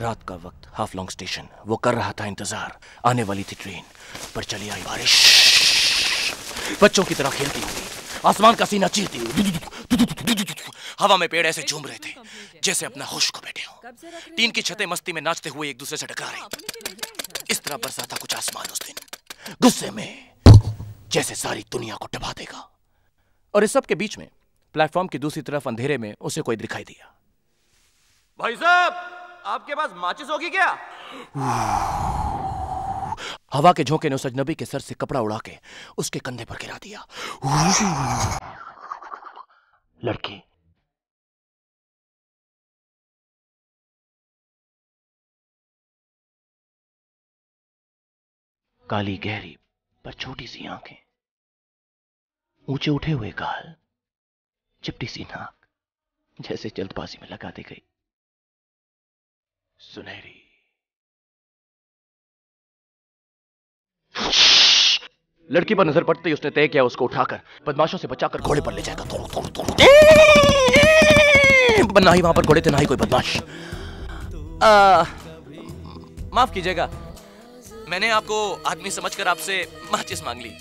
रात का वक्त हाफ़ लॉन्ग स्टेशन वो कर रहा था इंतज़ार। आने वाली थी ट्रेन पर चली आई बारिश। बच्चों की तरह खेलती हुई। आसमान का सीना चीरती हुई। हवा में पेड़ ऐसे झूम रहे थे, जैसे अपना होश को बैठे हो। टीन की छतें मस्ती में नाचते हुए एक दूसरे से टकरा रही इस तरह बरसा था कुछ आसमान उस दिन। गुस्से में, जैसे सारी दुनिया को डबा देगा। और इस सब के बीच में प्लेटफॉर्म की दूसरी तरफ़ अंधेरे में उसे कोई दिखाई दिया। भाई साहब! आपके पास माचिस होगी क्या? हवा के झोंके ने उस अजनबी के सर से कपड़ा उड़ा के उसके कंधे पर गिरा दिया। लड़की। काली गहरी पर छोटी सी आँखें। ऊँचे उठे हुए गाल, चिपटी सी नाक, जैसे जल्दबाजी में लगा दी गई। सुनहरी। लड़की पर नज़र पड़ते ही उसने तय किया उसको उठाकर बदमाशों से बचाकर घोड़े पर ले जाएगा। तोड़ तोड़ तोड़ ना ही वहाँ पर घोड़े थे ना ही कोई बदमाश। माफ़ कीजिएगा मैंने आपको आदमी समझकर आपसे माचिस मांग ली।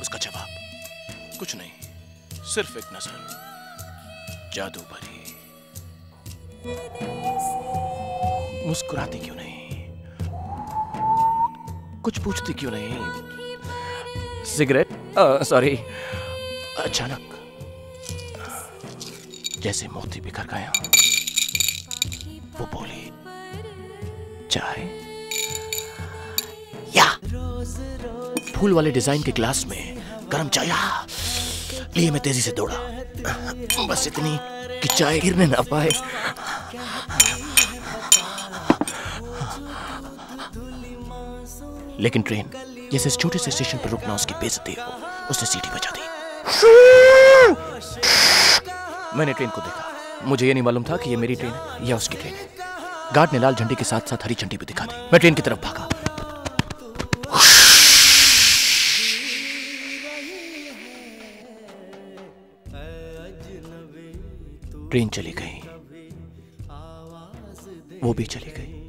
उसका जवाब कुछ नहीं सिर्फ़ एक नज़र। जादू भरी। मुस्कुराती क्यों नहीं? कुछ पूछती क्यों नहीं? सिगरेट सॉरी अचानक। जैसे मोती बिखर गया। वो बोली चाय? या। फूल वाले डिज़ाइन के ग्लास में गर्म चाय। लिए मैं तेज़ी से दौड़ा। बस इतनी कि चाय गिरने ना पाए। लेकिन ट्रेन जैसे इस छोटे से स्टेशन पर रुकना उसकी बेजती हो, उसने सीटी बजा दी। मैंने ट्रेन को देखा। मुझे ये नहीं मालूम था कि ये मेरी ट्रेन है या उसकी ट्रेन है। गार्ड ने लाल झंडी के साथ साथ हरी झंडी भी दिखा दी। मैं ट्रेन की तरफ़ भागा। ट्रेन चली गई। वो भी चली गई।